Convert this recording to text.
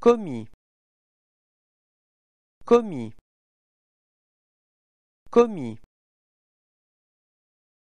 commis commis commis.